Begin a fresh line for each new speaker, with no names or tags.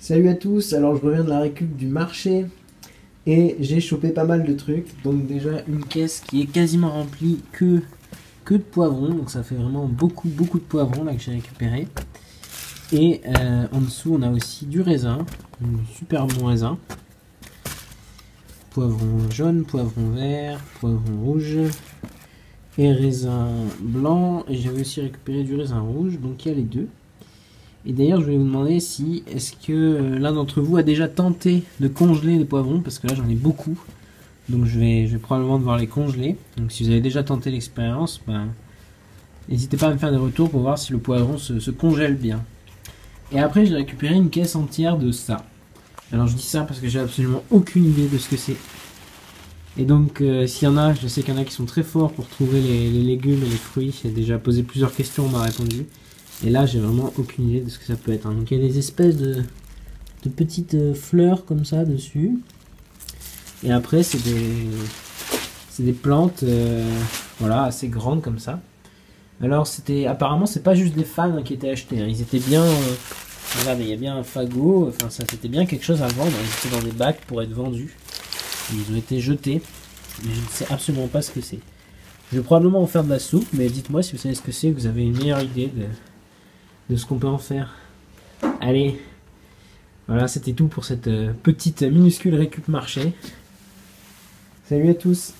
Salut à tous, alors je reviens de la récup du marché et j'ai chopé pas mal de trucs. Donc déjà une caisse qui est quasiment remplie que, que de poivrons, donc ça fait vraiment beaucoup beaucoup de poivrons là que j'ai récupéré. Et euh, en dessous on a aussi du raisin, un super bon raisin. Poivron jaune, poivron vert, poivron rouge et raisin blanc. Et j'avais aussi récupéré du raisin rouge, donc il y a les deux. Et d'ailleurs, je voulais vous demander si est-ce que euh, l'un d'entre vous a déjà tenté de congeler des poivrons, parce que là j'en ai beaucoup. Donc je vais, je vais probablement devoir les congeler. Donc si vous avez déjà tenté l'expérience, ben, n'hésitez pas à me faire des retours pour voir si le poivron se, congèle bien. Et après, j'ai récupéré une caisse entière de ça. Alors je dis ça parce que j'ai absolument aucune idée de ce que c'est. Et donc, euh, s'il y en a, je sais qu'il y en a qui sont très forts pour trouver les, les légumes et les fruits. J'ai déjà posé plusieurs questions, on m'a répondu. Et là, j'ai vraiment aucune idée de ce que ça peut être. Hein. Donc, il y a des espèces de, petites euh, fleurs comme ça dessus. Et après, c'est des, plantes euh, voilà, assez grandes comme ça. Alors, c'était apparemment, c'est pas juste des fans qui étaient achetés. Hein. Ils étaient bien. Euh, regardez, il y a bien un fagot. Enfin, ça c'était bien quelque chose à vendre. Ils étaient dans des bacs pour être vendus. Ils ont été jetés. Mais je ne sais absolument pas ce que c'est. Je vais probablement en faire de la soupe, mais dites-moi si vous savez ce que c'est, vous avez une meilleure idée de, de ce qu'on peut en faire. Allez, voilà, c'était tout pour cette euh, petite minuscule récup marché. Salut à tous